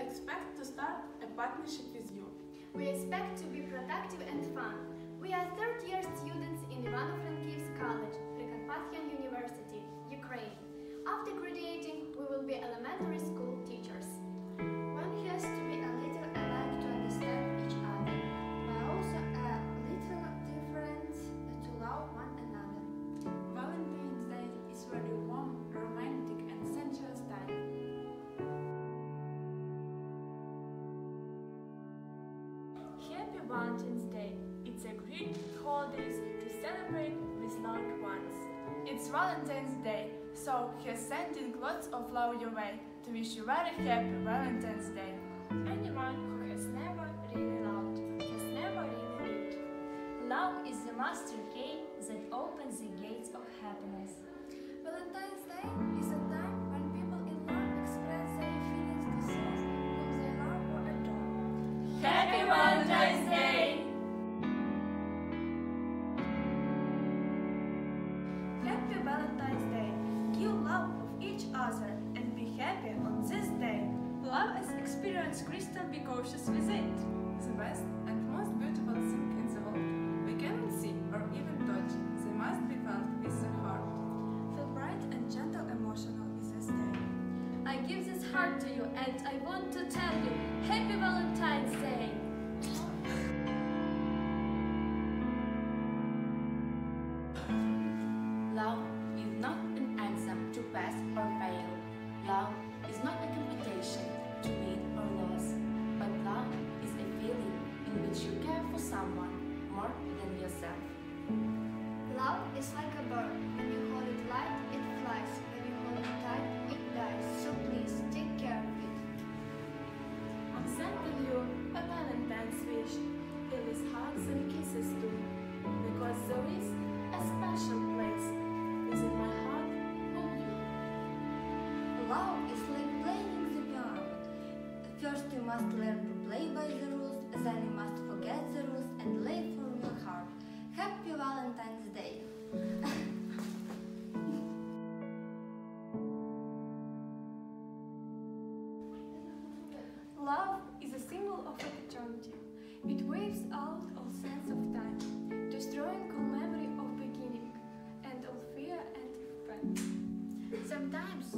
expect to start a partnership with you. We expect to be Valentine's Day! It's a great holiday to celebrate with loved ones. It's Valentine's Day, so he's sending lots of love your way to wish you very happy Valentine's Day. Anyone who has never really loved has never really lived. Love is the master key that opens the gates of happiness. Valentine's Day is a Valentine's Day. Give love of each other and be happy on this day. Love is experience crystal be cautious with it. The best and most beautiful thing in the world we cannot see or even touch. They must be felt with the heart. Feel bright and gentle emotional is this day. I give this heart to you and I want to tell you Love is not a competition to win or lose. But love is a feeling in which you care for someone more than yourself. Love is like a bird. When you hold it light, it flies. When you hold it tight, it dies. So please take care of it. I'm sending you a Valentine's wish, filled with hugs and kisses too, because First you must learn to play by the rules, then you must forget the rules and live from your heart. Happy Valentine's Day! Love is a symbol of opportunity. It waves out all sense of time, destroying all memory of beginning and all fear and pain. Sometimes